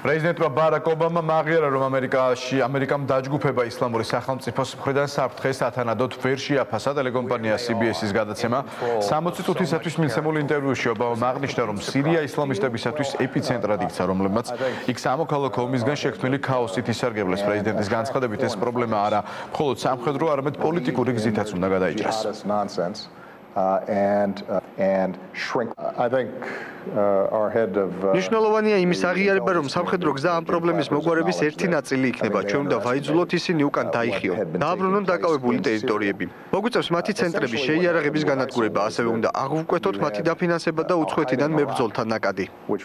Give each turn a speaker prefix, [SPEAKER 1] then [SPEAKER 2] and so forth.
[SPEAKER 1] პრეზიდენტმა ბარაკ ობამა მაღიარა, რომ ამერიკაში ამერიკამ დაჯგუფება ისლამური სახელმწიფოს მხრიდან საფრთხეს ათანადოდ ვერ შეაფასა ტელეკომპანია CBS-ის გადაცემა. 60 წუთისათვის მიცემულ ინტერვიუში ობამა აღნიშნა, რომ სირია ისლამისტებისათვის ეპიცენტრად იქცა, რომლებმაც იქ სამოქალაქო ომისგან შექმნილი ქაოსით ისარგებლეს. პრეზიდენტის განცხადებით ეს პრობლემა არა მხოლოდ სამხედრო, არამედ პოლიტიკური გზითაც უნდა გადაიჭრას.
[SPEAKER 2] uh, and uh, and shrink i think uh, our head of
[SPEAKER 3] ნიშნულოვანია იმის აღიარება რომ სამხედრო გზა ამ პრობლემის მოგვარების ერთი ნაწილი იქნება. ჩვენ უნდა ვაიძულოთ ისინი უკან დაიხიონ. დააბრუნონ დაკავებული ტერიტორიები. მოგვიწევს მათი ცენტრების შეიარაღების განადგურება. ასევე უნდა აღვკვეთოთ მათი დაფინანსება და უცხოეთიდან მებრძოლთა ნაკადი.
[SPEAKER 2] which